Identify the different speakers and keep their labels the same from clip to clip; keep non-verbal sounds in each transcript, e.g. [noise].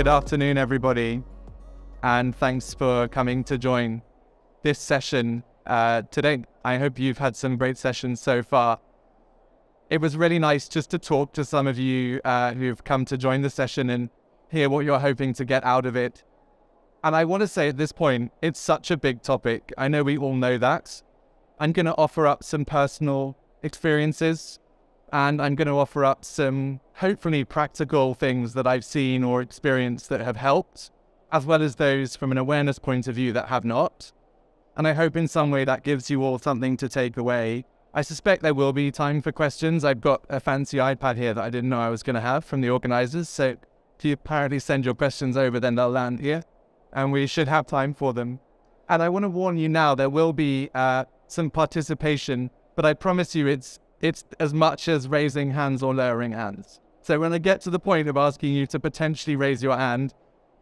Speaker 1: Good afternoon, everybody, and thanks for coming to join this session uh, today. I hope you've had some great sessions so far. It was really nice just to talk to some of you uh, who've come to join the session and hear what you're hoping to get out of it. And I want to say at this point, it's such a big topic. I know we all know that. I'm going to offer up some personal experiences and I'm going to offer up some hopefully practical things that I've seen or experienced that have helped, as well as those from an awareness point of view that have not. And I hope in some way that gives you all something to take away. I suspect there will be time for questions. I've got a fancy iPad here that I didn't know I was going to have from the organizers. So if you apparently send your questions over, then they'll land here and we should have time for them. And I want to warn you now, there will be uh, some participation, but I promise you it's it's as much as raising hands or lowering hands. So when I get to the point of asking you to potentially raise your hand,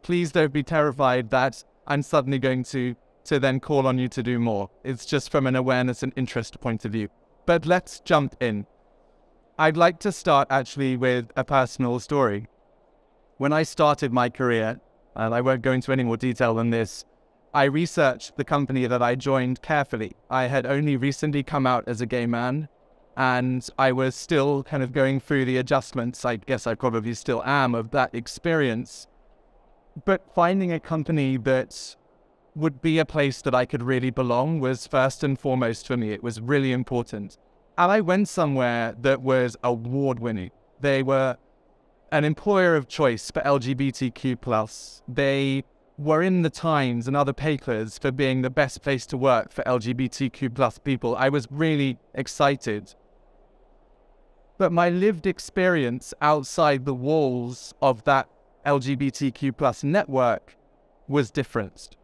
Speaker 1: please don't be terrified that I'm suddenly going to to then call on you to do more. It's just from an awareness and interest point of view. But let's jump in. I'd like to start actually with a personal story. When I started my career, and I won't go into any more detail than this, I researched the company that I joined carefully. I had only recently come out as a gay man and I was still kind of going through the adjustments. I guess I probably still am of that experience. But finding a company that would be a place that I could really belong was first and foremost for me. It was really important. And I went somewhere that was award winning. They were an employer of choice for LGBTQ. They were in the Times and other papers for being the best place to work for LGBTQ plus people. I was really excited but my lived experience outside the walls of that LGBTQ plus network was different.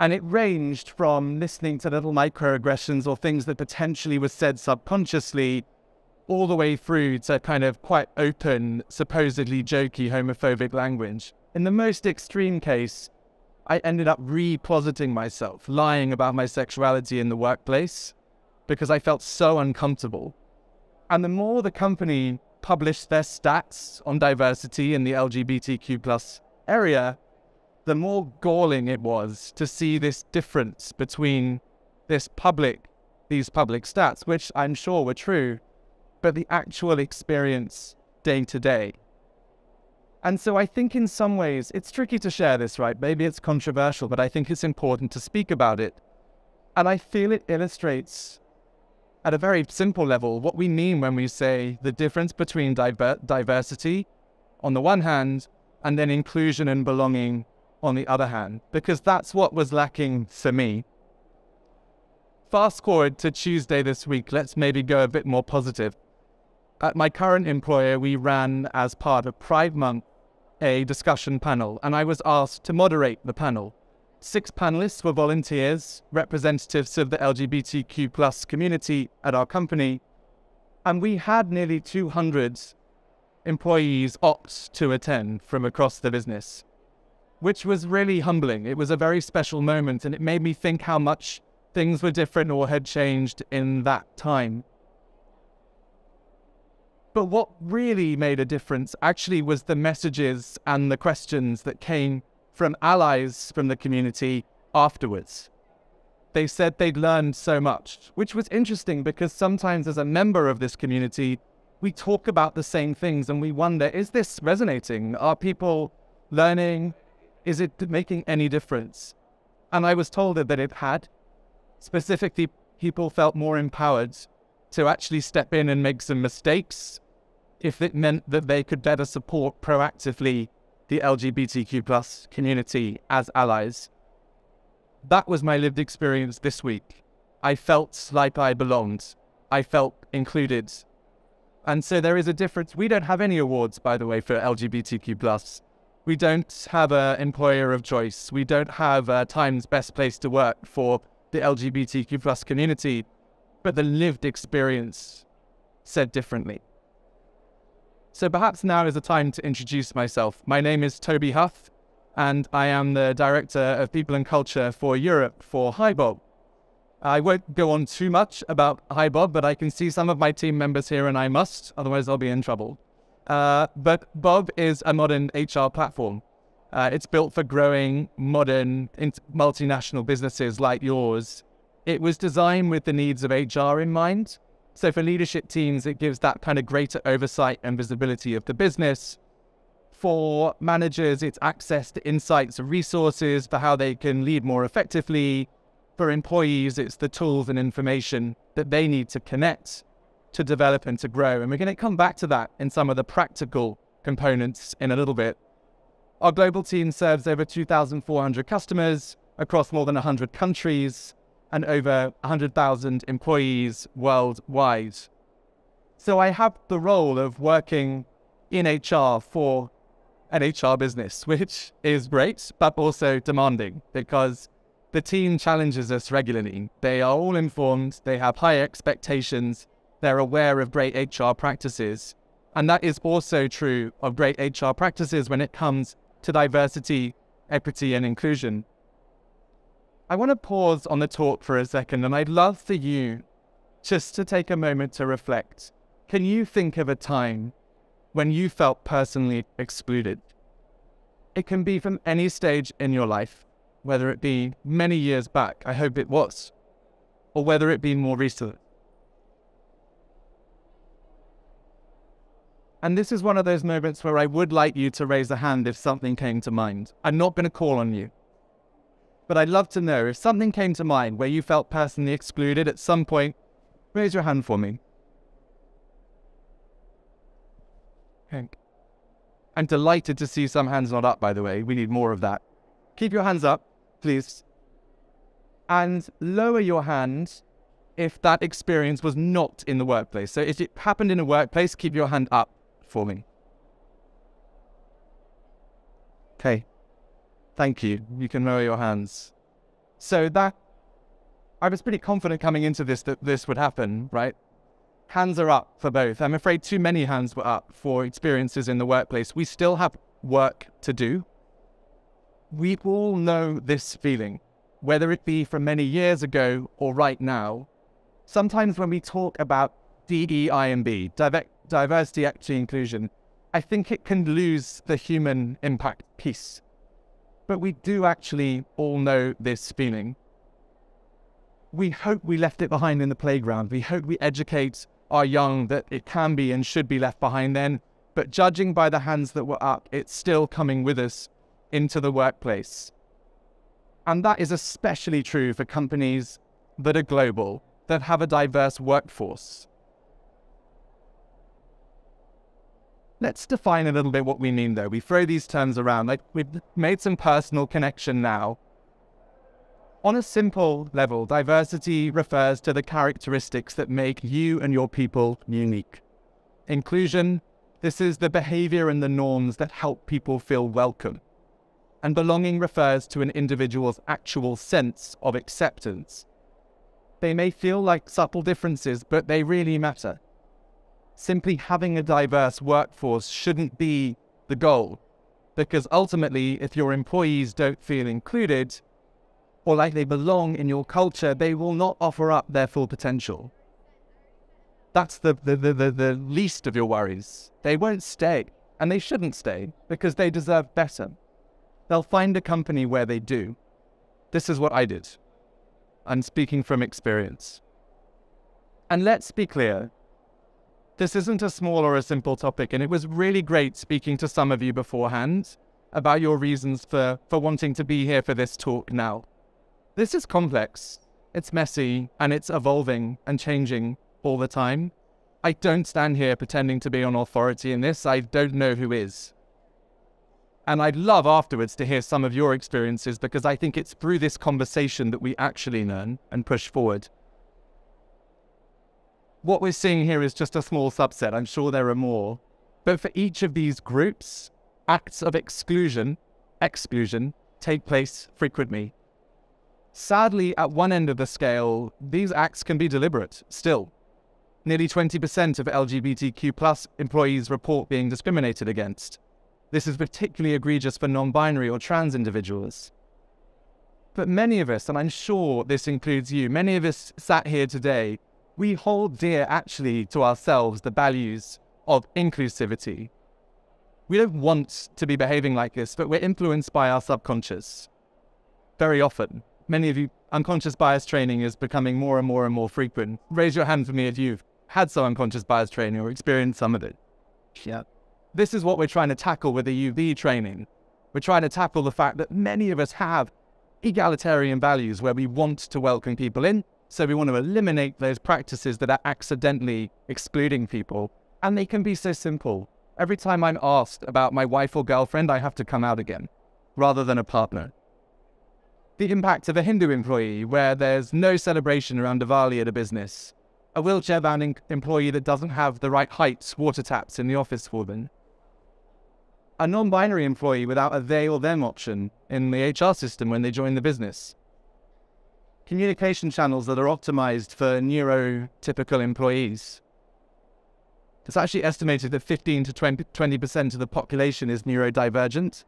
Speaker 1: And it ranged from listening to little microaggressions or things that potentially were said subconsciously, all the way through to kind of quite open, supposedly jokey homophobic language. In the most extreme case, I ended up repositing myself, lying about my sexuality in the workplace because I felt so uncomfortable and the more the company published their stats on diversity in the LGBTQ plus area, the more galling it was to see this difference between this public, these public stats, which I'm sure were true, but the actual experience day to day. And so I think in some ways it's tricky to share this, right? Maybe it's controversial, but I think it's important to speak about it. And I feel it illustrates at a very simple level, what we mean when we say the difference between diver- diversity on the one hand and then inclusion and belonging on the other hand, because that's what was lacking for me. Fast forward to Tuesday this week, let's maybe go a bit more positive. At my current employer, we ran as part of Pride Month a discussion panel, and I was asked to moderate the panel. Six panelists were volunteers, representatives of the LGBTQ plus community at our company, and we had nearly 200 employees opt to attend from across the business, which was really humbling. It was a very special moment, and it made me think how much things were different or had changed in that time. But what really made a difference actually was the messages and the questions that came from allies from the community afterwards. They said they'd learned so much, which was interesting because sometimes as a member of this community, we talk about the same things and we wonder, is this resonating? Are people learning? Is it making any difference? And I was told that it had. Specifically, people felt more empowered to actually step in and make some mistakes if it meant that they could better support proactively the LGBTQ plus community as allies. That was my lived experience this week. I felt like I belonged. I felt included. And so there is a difference. We don't have any awards, by the way, for LGBTQ plus. We don't have an employer of choice. We don't have a Times Best Place to Work for the LGBTQ plus community. But the lived experience said differently. So perhaps now is the time to introduce myself. My name is Toby Huff, and I am the Director of People and Culture for Europe for HiBob. I won't go on too much about HiBob, but I can see some of my team members here, and I must, otherwise I'll be in trouble. Uh, but Bob is a modern HR platform. Uh, it's built for growing modern multinational businesses like yours. It was designed with the needs of HR in mind. So for leadership teams, it gives that kind of greater oversight and visibility of the business. For managers, it's access to insights and resources for how they can lead more effectively. For employees, it's the tools and information that they need to connect, to develop, and to grow. And we're going to come back to that in some of the practical components in a little bit. Our global team serves over 2,400 customers across more than 100 countries and over 100,000 employees worldwide. So I have the role of working in HR for an HR business, [laughs] which is great, but also demanding because the team challenges us regularly. They are all informed, they have high expectations, they're aware of great HR practices. And that is also true of great HR practices when it comes to diversity, equity, and inclusion. I want to pause on the talk for a second, and I'd love for you just to take a moment to reflect. Can you think of a time when you felt personally excluded? It can be from any stage in your life, whether it be many years back, I hope it was, or whether it be more recent. And this is one of those moments where I would like you to raise a hand if something came to mind. I'm not going to call on you. But I'd love to know if something came to mind where you felt personally excluded at some point, raise your hand for me. Okay. I'm delighted to see some hands not up, by the way. We need more of that. Keep your hands up, please. And lower your hand if that experience was not in the workplace. So if it happened in a workplace, keep your hand up for me. Okay. Thank you. You can lower your hands. So that I was pretty confident coming into this that this would happen, right? Hands are up for both. I'm afraid too many hands were up for experiences in the workplace. We still have work to do. We all know this feeling, whether it be from many years ago or right now. Sometimes when we talk about DEIB, diversity, equity, inclusion, I think it can lose the human impact piece. But we do actually all know this feeling. We hope we left it behind in the playground. We hope we educate our young that it can be and should be left behind then. But judging by the hands that were up, it's still coming with us into the workplace. And that is especially true for companies that are global, that have a diverse workforce. Let's define a little bit what we mean though. We throw these terms around, like we've made some personal connection now. On a simple level, diversity refers to the characteristics that make you and your people unique. Inclusion, this is the behavior and the norms that help people feel welcome. And belonging refers to an individual's actual sense of acceptance. They may feel like subtle differences, but they really matter simply having a diverse workforce shouldn't be the goal. Because ultimately, if your employees don't feel included or like they belong in your culture, they will not offer up their full potential. That's the, the, the, the, the least of your worries. They won't stay, and they shouldn't stay because they deserve better. They'll find a company where they do. This is what I did. I'm speaking from experience. And let's be clear this isn't a small or a simple topic, and it was really great speaking to some of you beforehand about your reasons for, for wanting to be here for this talk now. This is complex, it's messy, and it's evolving and changing all the time. I don't stand here pretending to be on authority in this, I don't know who is. And I'd love afterwards to hear some of your experiences because I think it's through this conversation that we actually learn and push forward what we're seeing here is just a small subset. I'm sure there are more. But for each of these groups, acts of exclusion, exclusion, take place frequently. Sadly, at one end of the scale, these acts can be deliberate, still. Nearly 20% of LGBTQ employees report being discriminated against. This is particularly egregious for non binary or trans individuals. But many of us, and I'm sure this includes you, many of us sat here today we hold dear actually to ourselves the values of inclusivity. We don't want to be behaving like this, but we're influenced by our subconscious very often. Many of you, unconscious bias training is becoming more and more and more frequent. Raise your hand for me if you've had some unconscious bias training or experienced some of it.
Speaker 2: Yeah.
Speaker 1: This is what we're trying to tackle with the UV training. We're trying to tackle the fact that many of us have egalitarian values where we want to welcome people in. So we want to eliminate those practices that are accidentally excluding people. And they can be so simple. Every time I'm asked about my wife or girlfriend, I have to come out again, rather than a partner. The impact of a Hindu employee where there's no celebration around Diwali at a business. A wheelchair bound employee that doesn't have the right heights water taps in the office for them. A non binary employee without a they or them option in the HR system when they join the business. Communication channels that are optimized for neurotypical employees it's actually estimated that 15 to 20% of the population is neurodivergent.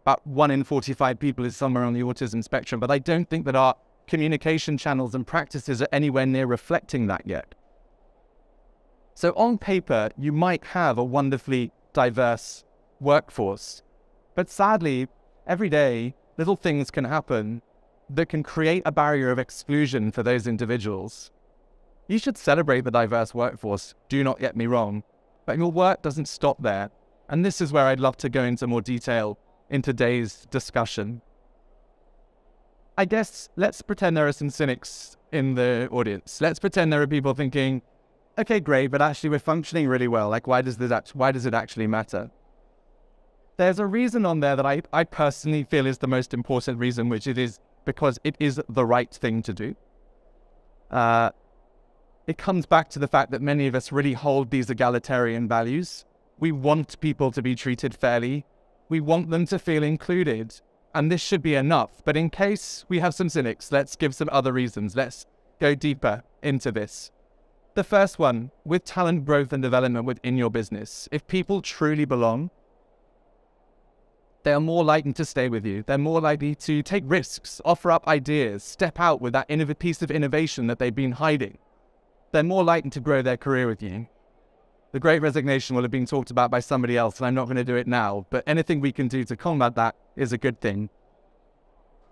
Speaker 1: About 1 in 45 people is somewhere on the autism spectrum, but I don't think that our communication channels and practices are anywhere near reflecting that yet. So, on paper, you might have a wonderfully diverse workforce, but sadly, every day, little things can happen that can create a barrier of exclusion for those individuals. You should celebrate the diverse workforce, do not get me wrong, but your work doesn't stop there. And this is where I'd love to go into more detail in today's discussion. I guess let's pretend there are some cynics in the audience. Let's pretend there are people thinking, okay, great, but actually we're functioning really well. Like, why does this act- why does it actually matter? There's a reason on there that I, I personally feel is the most important reason, which it is because it is the right thing to do. Uh, it comes back to the fact that many of us really hold these egalitarian values. We want people to be treated fairly. We want them to feel included. And this should be enough. But in case we have some cynics, let's give some other reasons. Let's go deeper into this. The first one, with talent growth and development within your business, if people truly belong, they are more likely to stay with you. They're more likely to take risks, offer up ideas, step out with that piece of innovation that they've been hiding they're more likely to grow their career with you. The great resignation will have been talked about by somebody else, and I'm not going to do it now, but anything we can do to combat that is a good thing.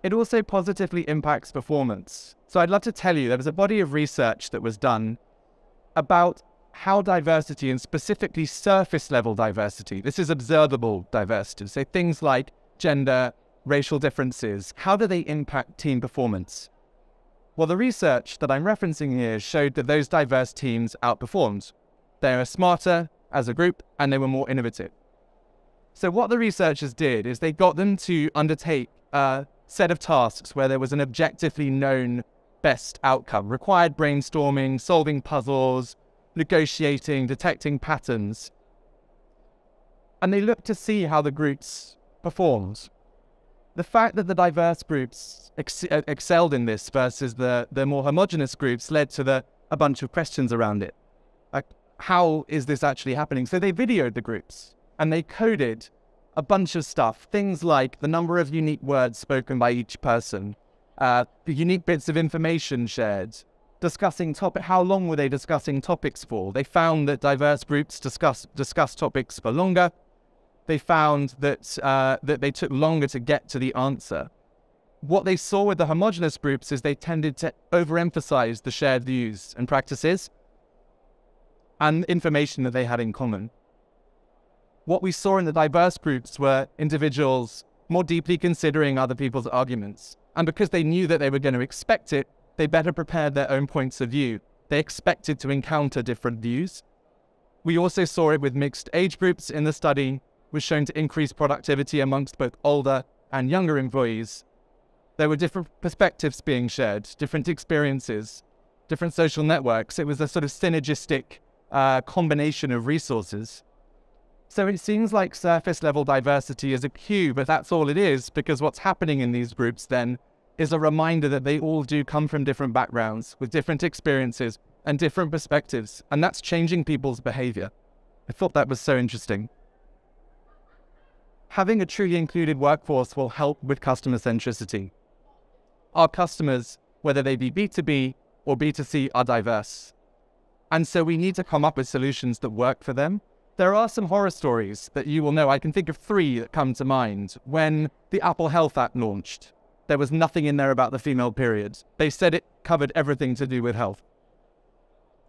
Speaker 1: It also positively impacts performance. So I'd love to tell you there was a body of research that was done about how diversity and specifically surface level diversity, this is observable diversity, so things like gender, racial differences, how do they impact team performance? Well, the research that I'm referencing here showed that those diverse teams outperformed. They were smarter as a group and they were more innovative. So, what the researchers did is they got them to undertake a set of tasks where there was an objectively known best outcome, required brainstorming, solving puzzles, negotiating, detecting patterns. And they looked to see how the groups performed the fact that the diverse groups ex- uh, excelled in this versus the, the more homogenous groups led to the, a bunch of questions around it. Like, how is this actually happening? So they videoed the groups and they coded a bunch of stuff, things like the number of unique words spoken by each person, uh, the unique bits of information shared, discussing topic. How long were they discussing topics for? They found that diverse groups discuss discuss topics for longer, they found that, uh, that they took longer to get to the answer. What they saw with the homogenous groups is they tended to overemphasize the shared views and practices and information that they had in common. What we saw in the diverse groups were individuals more deeply considering other people's arguments. And because they knew that they were going to expect it, they better prepared their own points of view. They expected to encounter different views. We also saw it with mixed age groups in the study, was shown to increase productivity amongst both older and younger employees. There were different perspectives being shared, different experiences, different social networks. It was a sort of synergistic uh, combination of resources. So it seems like surface level diversity is a cue, but that's all it is, because what's happening in these groups then is a reminder that they all do come from different backgrounds, with different experiences and different perspectives, and that's changing people's behavior. I thought that was so interesting having a truly included workforce will help with customer centricity. Our customers, whether they be B2B or B2C, are diverse. And so we need to come up with solutions that work for them. There are some horror stories that you will know. I can think of three that come to mind. When the Apple Health app launched, there was nothing in there about the female period. They said it covered everything to do with health.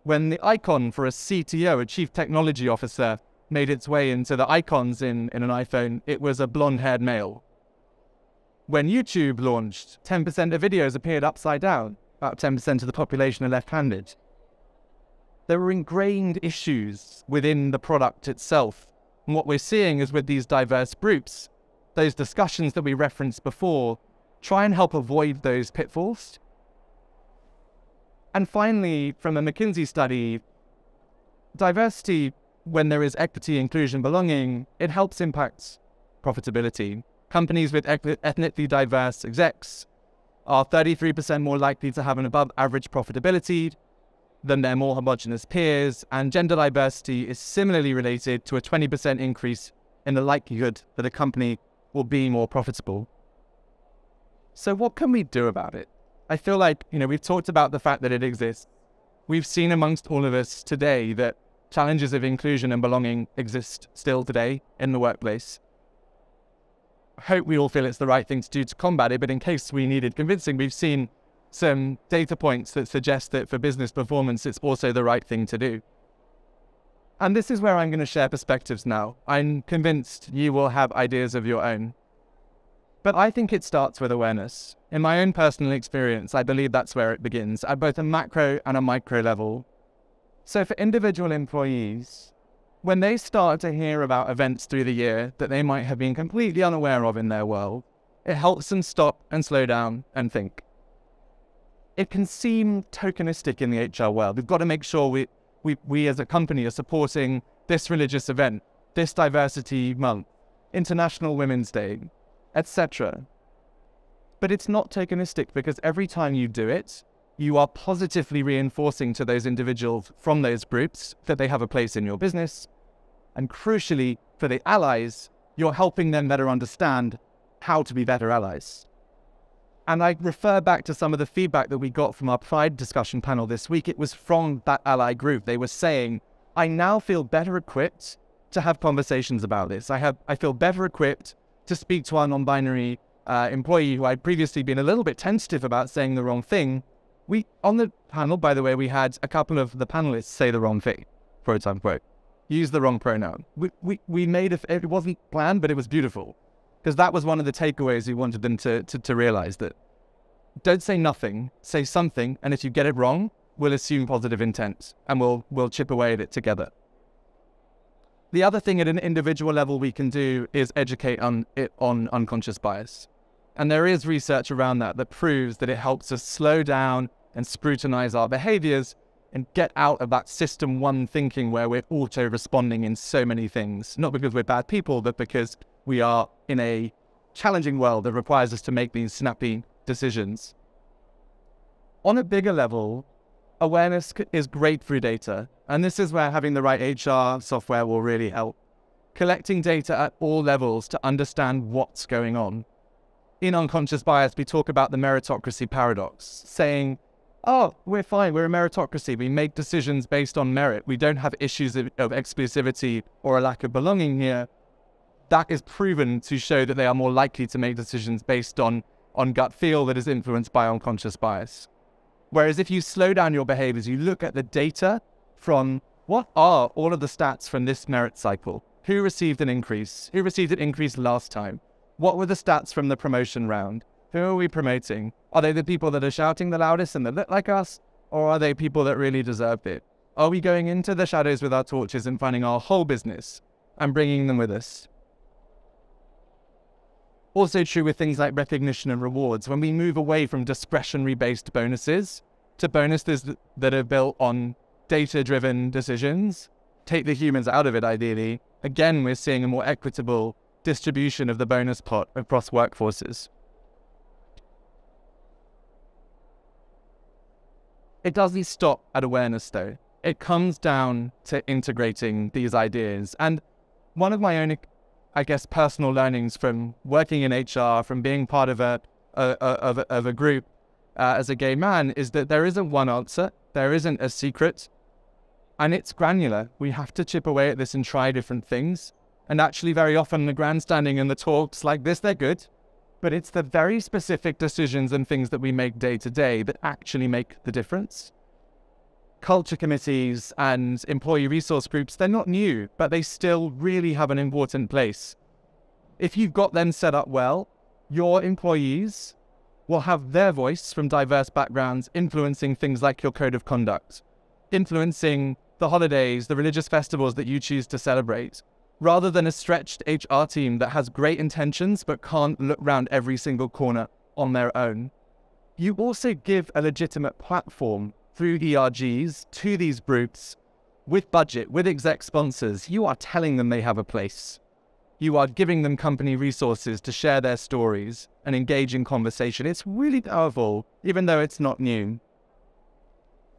Speaker 1: When the icon for a CTO, a chief technology officer, made its way into the icons in, in an iPhone, it was a blonde haired male. When YouTube launched, 10% of videos appeared upside down. About 10% of the population are left handed. There were ingrained issues within the product itself. And what we're seeing is with these diverse groups, those discussions that we referenced before try and help avoid those pitfalls. And finally, from a McKinsey study, diversity when there is equity, inclusion, belonging, it helps impact profitability. Companies with ethnically diverse execs are 33% more likely to have an above average profitability than their more homogenous peers, and gender diversity is similarly related to a 20% increase in the likelihood that a company will be more profitable. So, what can we do about it? I feel like, you know, we've talked about the fact that it exists. We've seen amongst all of us today that challenges of inclusion and belonging exist still today in the workplace. I hope we all feel it's the right thing to do to combat it, but in case we needed convincing, we've seen some data points that suggest that for business performance, it's also the right thing to do. And this is where I'm going to share perspectives now. I'm convinced you will have ideas of your own. But I think it starts with awareness. In my own personal experience, I believe that's where it begins, at both a macro and a micro level. So for individual employees, when they start to hear about events through the year that they might have been completely unaware of in their world, it helps them stop and slow down and think. It can seem tokenistic in the HR world. We've got to make sure we, we, we as a company are supporting this religious event, this diversity month, International Women's Day, etc. But it's not tokenistic because every time you do it, you are positively reinforcing to those individuals from those groups that they have a place in your business. And crucially, for the allies, you're helping them better understand how to be better allies. And I refer back to some of the feedback that we got from our Pride discussion panel this week. It was from that ally group. They were saying, I now feel better equipped to have conversations about this. I have, I feel better equipped to speak to our non-binary uh, employee who I'd previously been a little bit tentative about saying the wrong thing we on the panel, by the way, we had a couple of the panelists say the wrong thing, quote unquote, use the wrong pronoun. We we, we made it. It wasn't planned, but it was beautiful, because that was one of the takeaways we wanted them to, to to realize that don't say nothing, say something, and if you get it wrong, we'll assume positive intent and we'll we'll chip away at it together. The other thing at an individual level we can do is educate on it on unconscious bias. And there is research around that that proves that it helps us slow down and scrutinize our behaviors and get out of that system one thinking where we're auto responding in so many things, not because we're bad people, but because we are in a challenging world that requires us to make these snappy decisions. On a bigger level, awareness is great through data, and this is where having the right HR software will really help. Collecting data at all levels to understand what's going on. In unconscious bias, we talk about the meritocracy paradox, saying oh, we're fine, we're a meritocracy, we make decisions based on merit, we don't have issues of, of exclusivity or a lack of belonging here, that is proven to show that they are more likely to make decisions based on, on gut feel that is influenced by unconscious bias. Whereas if you slow down your behaviors, you look at the data from what are all of the stats from this merit cycle? Who received an increase? Who received an increase last time? What were the stats from the promotion round? Who are we promoting? Are they the people that are shouting the loudest and that look like us? Or are they people that really deserve it? Are we going into the shadows with our torches and finding our whole business and bringing them with us? Also true with things like recognition and rewards. When we move away from discretionary based bonuses to bonuses that are built on data driven decisions, take the humans out of it ideally, again, we're seeing a more equitable distribution of the bonus pot across workforces. It doesn't stop at awareness, though. It comes down to integrating these ideas. And one of my own, I guess, personal learnings from working in HR, from being part of a, a, a of, a of a group uh, as a gay man, is that there isn't one answer. There isn't a secret. And it's granular. We have to chip away at this and try different things. And actually, very often, the grandstanding and the talks like this, they're good. But it's the very specific decisions and things that we make day to day that actually make the difference. Culture committees and employee resource groups, they're not new, but they still really have an important place. If you've got them set up well, your employees will have their voice from diverse backgrounds influencing things like your code of conduct, influencing the holidays, the religious festivals that you choose to celebrate, rather than a stretched HR team that has great intentions but can't look round every single corner on their own. You also give a legitimate platform through ERGs to these groups with budget, with exec sponsors. You are telling them they have a place. You are giving them company resources to share their stories and engage in conversation. It's really powerful, even though it's not new.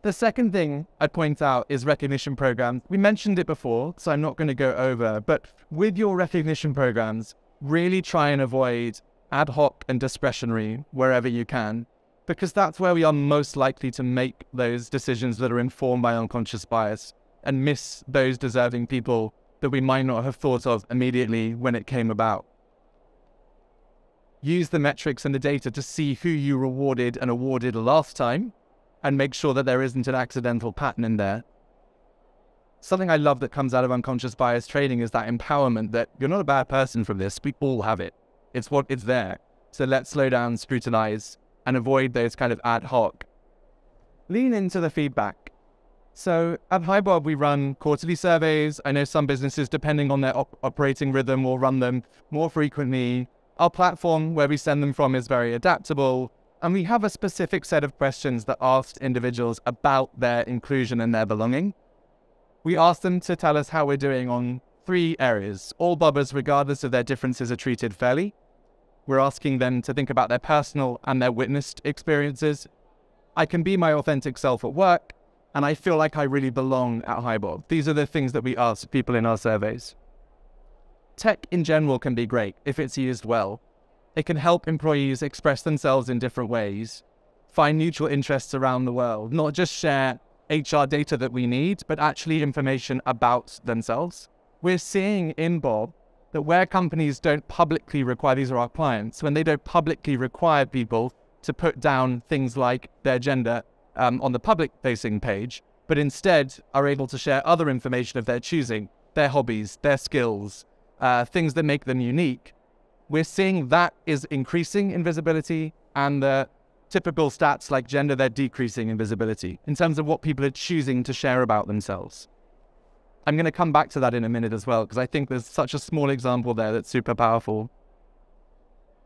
Speaker 1: The second thing I'd point out is recognition programs. We mentioned it before, so I'm not going to go over, but with your recognition programs, really try and avoid ad hoc and discretionary wherever you can, because that's where we are most likely to make those decisions that are informed by unconscious bias and miss those deserving people that we might not have thought of immediately when it came about. Use the metrics and the data to see who you rewarded and awarded last time and make sure that there isn't an accidental pattern in there. Something I love that comes out of unconscious bias training is that empowerment that you're not a bad person from this. We all have it. It's what it's there. So let's slow down, scrutinize, and avoid those kind of ad hoc. Lean into the feedback. So at HiBob, we run quarterly surveys. I know some businesses, depending on their op- operating rhythm, will run them more frequently. Our platform, where we send them from, is very adaptable. And we have a specific set of questions that ask individuals about their inclusion and their belonging. We ask them to tell us how we're doing on three areas. All bobbers, regardless of their differences, are treated fairly. We're asking them to think about their personal and their witnessed experiences. I can be my authentic self at work, and I feel like I really belong at HiBob. These are the things that we ask people in our surveys. Tech in general can be great if it's used well. It can help employees express themselves in different ways, find mutual interests around the world, not just share HR data that we need, but actually information about themselves. We're seeing in Bob that where companies don't publicly require, these are our clients, when they don't publicly require people to put down things like their gender um, on the public facing page, but instead are able to share other information of their choosing, their hobbies, their skills, uh, things that make them unique, we're seeing that is increasing in visibility and the typical stats like gender, they're decreasing in visibility in terms of what people are choosing to share about themselves. I'm going to come back to that in a minute as well, because I think there's such a small example there that's super powerful.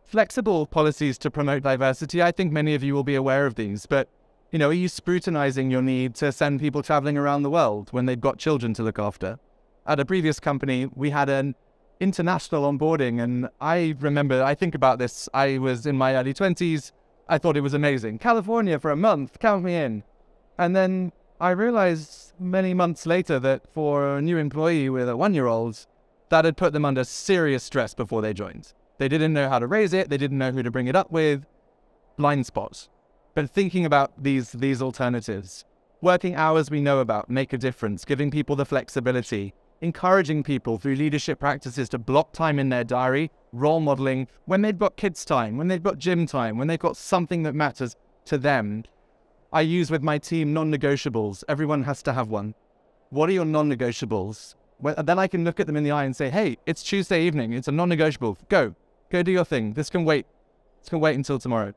Speaker 1: Flexible policies to promote diversity, I think many of you will be aware of these, but you know, are you scrutinizing your need to send people traveling around the world when they've got children to look after? At a previous company, we had an international onboarding. And I remember, I think about this, I was in my early 20s. I thought it was amazing. California for a month, count me in. And then I realized many months later that for a new employee with a one year old, that had put them under serious stress before they joined. They didn't know how to raise it, they didn't know who to bring it up with. Blind spots. But thinking about these, these alternatives, working hours we know about make a difference, giving people the flexibility, encouraging people through leadership practices to block time in their diary, role modeling when they've got kids' time, when they've got gym time, when they've got something that matters to them. I use with my team non negotiables. Everyone has to have one. What are your non negotiables? Well, then I can look at them in the eye and say, hey, it's Tuesday evening. It's a non negotiable. Go. Go do your thing. This can wait. This can wait until tomorrow.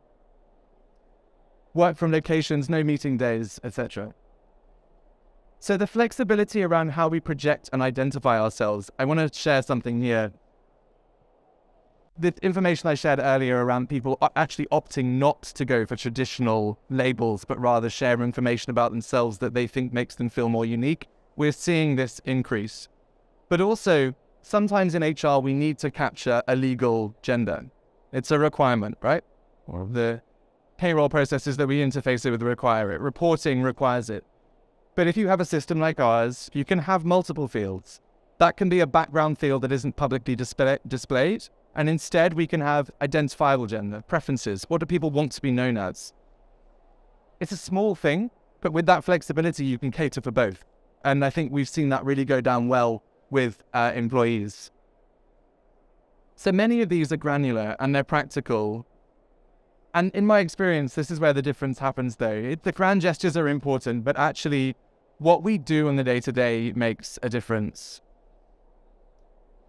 Speaker 1: Work from locations, no meeting days, etc. So the flexibility around how we project and identify ourselves, I want to share something here. The information I shared earlier around people actually opting not to go for traditional labels, but rather share information about themselves that they think makes them feel more unique, we're seeing this increase. But also, sometimes in HR, we need to capture a legal gender. It's a requirement, right? Or the payroll processes that we interface with require it. Reporting requires it. But if you have a system like ours, you can have multiple fields. That can be a background field that isn't publicly display- displayed, and instead we can have identifiable gender, preferences. What do people want to be known as? It's a small thing, but with that flexibility, you can cater for both. And I think we've seen that really go down well with uh, employees. So many of these are granular and they're practical. And in my experience, this is where the difference happens though. It, the grand gestures are important, but actually, what we do on the day to day makes a difference.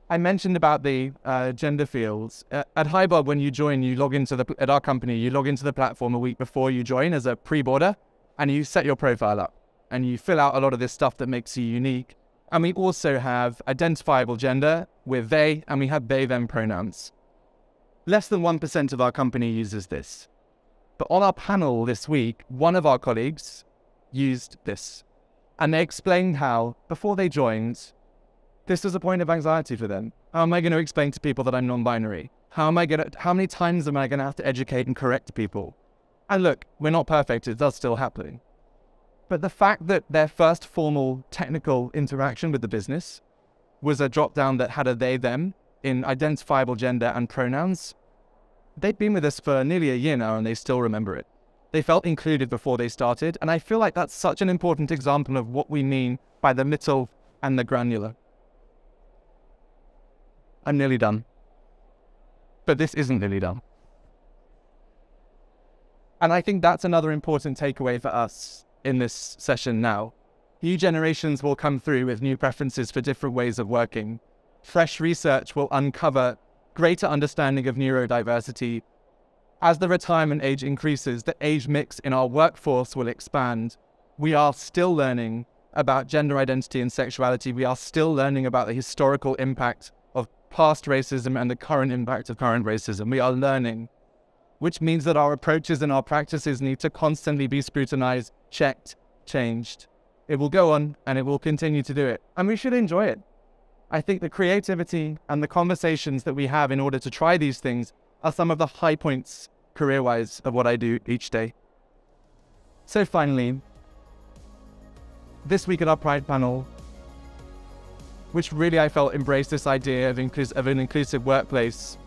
Speaker 1: I mentioned about the uh, gender fields. Uh, at HiBob, when you join, you log into the, at our company, you log into the platform a week before you join as a pre-boarder and you set your profile up and you fill out a lot of this stuff that makes you unique. And we also have identifiable gender with they and we have they them pronouns. Less than 1% of our company uses this. But on our panel this week, one of our colleagues used this. And they explained how, before they joined, this was a point of anxiety for them. How am I going to explain to people that I'm non-binary? How am I going to, how many times am I going to have to educate and correct people? And look, we're not perfect. It does still happen. But the fact that their first formal technical interaction with the business was a drop down that had a they, them in identifiable gender and pronouns, they'd been with us for nearly a year now and they still remember it. They felt included before they started. And I feel like that's such an important example of what we mean by the little and the granular. I'm nearly done. But this isn't nearly done. And I think that's another important takeaway for us in this session now. New generations will come through with new preferences for different ways of working. Fresh research will uncover greater understanding of neurodiversity. As the retirement age increases, the age mix in our workforce will expand. We are still learning about gender identity and sexuality. We are still learning about the historical impact of past racism and the current impact of current racism. We are learning, which means that our approaches and our practices need to constantly be scrutinized, checked, changed. It will go on and it will continue to do it. And we should enjoy it. I think the creativity and the conversations that we have in order to try these things are some of the high points career wise of what I do each day. So, finally, this week at our Pride panel, which really I felt embraced this idea of, inclus- of an inclusive workplace.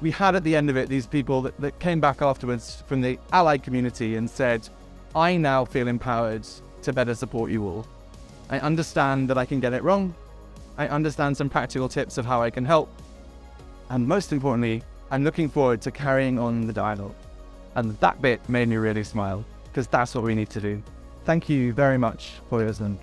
Speaker 1: We had at the end of it these people that, that came back afterwards from the allied community and said, I now feel empowered to better support you all. I understand that I can get it wrong. I understand some practical tips of how I can help. And most importantly, I'm looking forward to carrying on the dialogue. And that bit made me really smile, because that's what we need to do. Thank you very much for your listening.